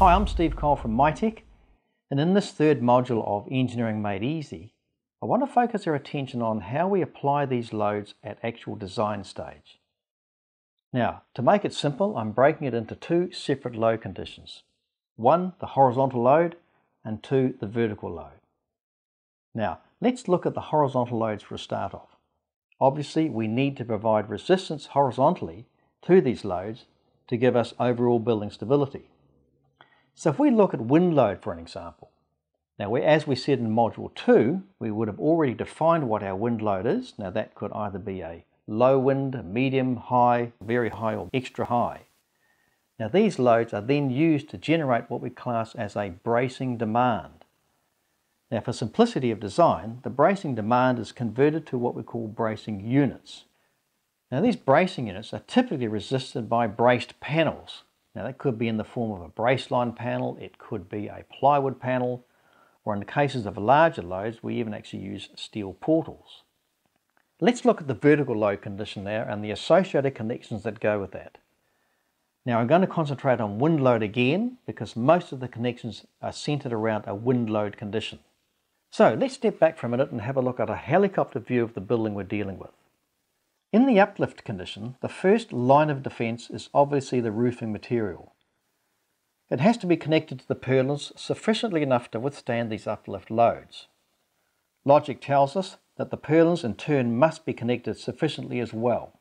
I'm Steve Cole from MiTek, and in this third module of Engineering Made Easy, I want to focus our attention on how we apply these loads at actual design stage. Now, to make it simple, I'm breaking it into two separate load conditions. One, the horizontal load, and two, the vertical load. Now, let's look at the horizontal loads for a start off. Obviously, we need to provide resistance horizontally to these loads to give us overall building stability. So if we look at wind load for an example, now as we said in module 2, we would have already defined what our wind load is. Now that could either be a low wind, medium, high, very high or extra high. Now these loads are then used to generate what we class as a bracing demand. Now for simplicity of design, the bracing demand is converted to what we call bracing units. Now these bracing units are typically resisted by braced panels. Now that could be in the form of a braceline panel, it could be a plywood panel, or in the cases of larger loads, we even actually use steel portals. Let's look at the vertical load condition now and the associated connections that go with that. Now I'm going to concentrate on wind load again because most of the connections are centered around a wind load condition. So let's step back for a minute and have a look at a helicopter view of the building we're dealing with. In the uplift condition, the first line of defence is obviously the roofing material. It has to be connected to the purlins sufficiently enough to withstand these uplift loads. Logic tells us that the purlins in turn must be connected sufficiently as well.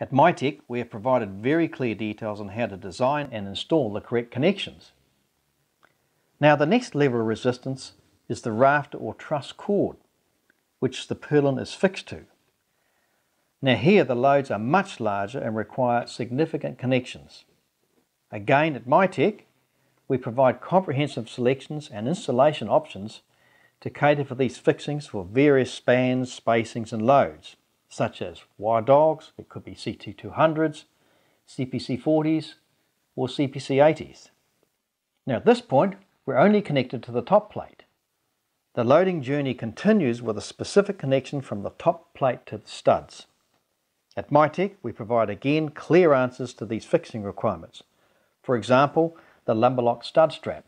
At MiTek, we have provided very clear details on how to design and install the correct connections. Now the next level of resistance is the rafter or truss chord, which the purlin is fixed to. Now here the loads are much larger and require significant connections. Again at MiTek, we provide comprehensive selections and installation options to cater for these fixings for various spans, spacings and loads, such as wire dogs, it could be CT200s, CPC40s or CPC80s. Now at this point, we're only connected to the top plate. The loading journey continues with a specific connection from the top plate to the studs. At MiTek, we provide again clear answers to these fixing requirements. For example, the Lumberlok stud strap.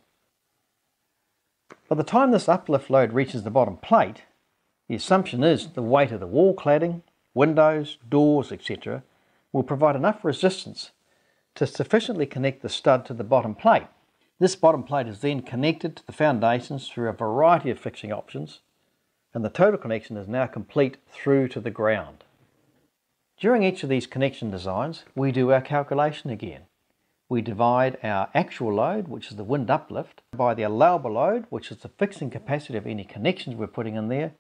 By the time this uplift load reaches the bottom plate, the assumption is the weight of the wall cladding, windows, doors, etc. will provide enough resistance to sufficiently connect the stud to the bottom plate. This bottom plate is then connected to the foundations through a variety of fixing options and the total connection is now complete through to the ground. During each of these connection designs, we do our calculation again. We divide our actual load, which is the wind uplift, by the allowable load, which is the fixing capacity of any connections we're putting in there.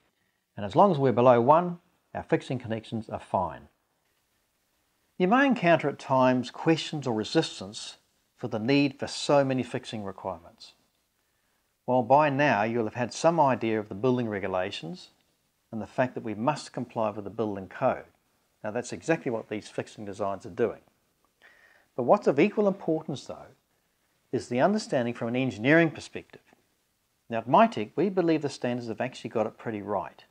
And as long as we're below one, our fixing connections are fine. You may encounter at times questions or resistance for the need for so many fixing requirements. Well, by now you'll have had some idea of the building regulations and the fact that we must comply with the building code. Now that's exactly what these fixing designs are doing. But what's of equal importance though is the understanding from an engineering perspective. Now at MiTek we believe the standards have actually got it pretty right.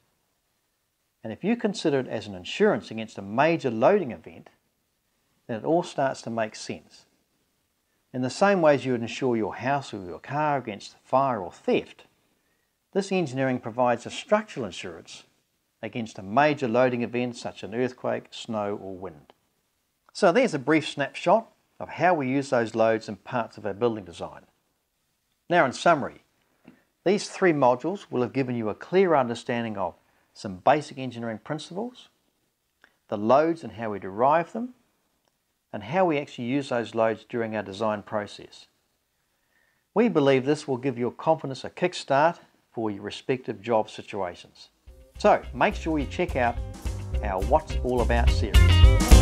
And if you consider it as an insurance against a major loading event, then it all starts to make sense. In the same way as you would insure your house or your car against fire or theft, this engineering provides a structural insurance against a major loading event such as an earthquake, snow or wind. So there's a brief snapshot of how we use those loads in parts of our building design. Now in summary, these three modules will have given you a clear understanding of some basic engineering principles, the loads and how we derive them, and how we actually use those loads during our design process. We believe this will give your confidence a kickstart for your respective job situations. So make sure you check out our What's All About series.